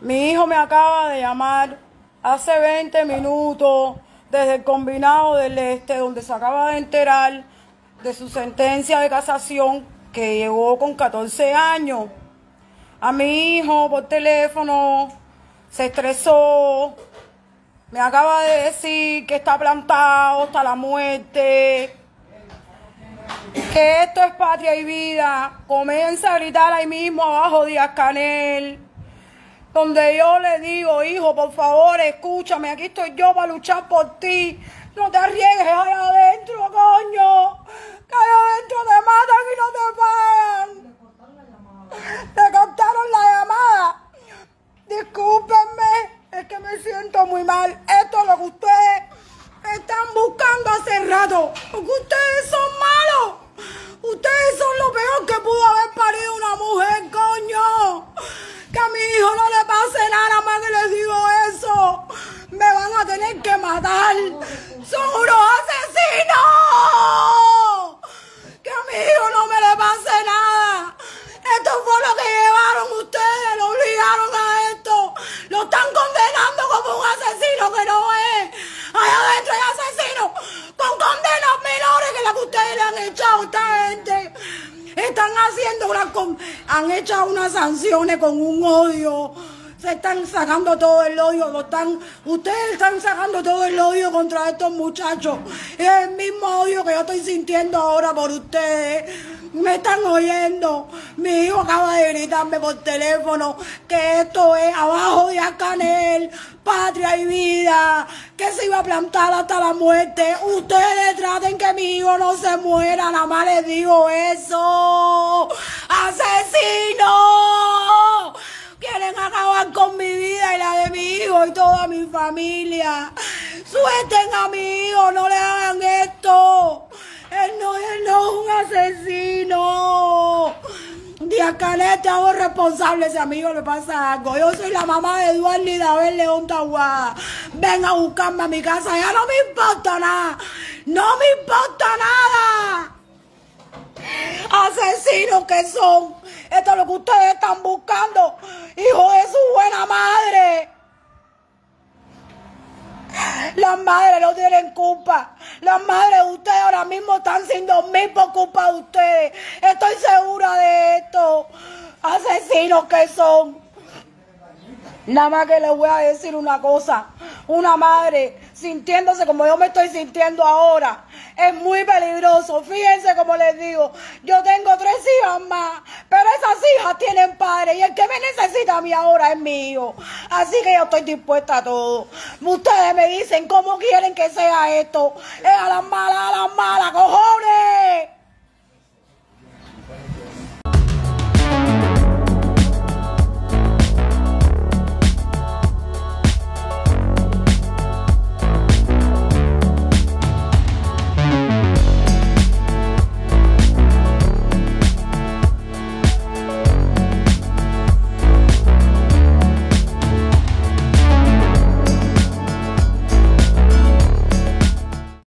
Mi hijo me acaba de llamar hace 20 minutos desde el combinado del este, donde se acaba de enterar de su sentencia de casación que llegó con 14 años. A mi hijo por teléfono se estresó, me acaba de decir que está plantado hasta la muerte, que esto es patria y vida. Comienza a gritar ahí mismo abajo Díaz Canel donde yo le digo, hijo, por favor, escúchame, aquí estoy yo para luchar por ti. No te arriesgues allá adentro, coño. Que allá adentro te matan y no te pagan. Te cortaron la llamada. Discúlpenme, es que me siento muy mal. Esto es lo que ustedes están buscando hace rato. Porque ustedes son malos. Ustedes son lo peor que pudo haber parido una mujer, matar. Son unos asesinos. Que a mi hijo no me le pase nada. Esto fue lo que llevaron ustedes, lo obligaron a esto. Lo están condenando como un asesino que no es. Allá adentro hay asesinos con condenas menores que las que ustedes le han echado a esta gente. Están haciendo una... Han echado unas sanciones con un odio. Se están sacando todo el odio, lo están, ustedes están sacando todo el odio contra estos muchachos. Es el mismo odio que yo estoy sintiendo ahora por ustedes. Me están oyendo. Mi hijo acaba de gritarme por teléfono que esto es abajo de Acanel, patria y vida, que se iba a plantar hasta la muerte. Ustedes traten que mi hijo no se muera, nada más les digo eso. ¡Asesino! Y toda mi familia. Suelten a mi hijo, no le hagan esto. Él no, él no es un asesino. Díaz Canet, te hago responsable si a mi hijo le pasa algo. Yo soy la mamá de Eduardo y David León Tahuada. Ven a buscarme a mi casa, ya no me importa nada. No me importa nada. Asesinos que son. Esto es lo que ustedes están buscando. Hijo de su buena madre. Las madres no tienen culpa. Las madres de ustedes ahora mismo están sin dormir por culpa de ustedes. Estoy segura de esto. Asesinos que son. Nada más que les voy a decir una cosa. Una madre sintiéndose como yo me estoy sintiendo ahora es muy peligroso. Fíjense como les digo, yo tengo tres hijas más, pero esas hijas tienen padre y el que me necesita a mí ahora es hijo. Así que yo estoy dispuesta a todo. Ustedes me dicen cómo quieren que sea esto. Es a las malas, a las malas, cojones.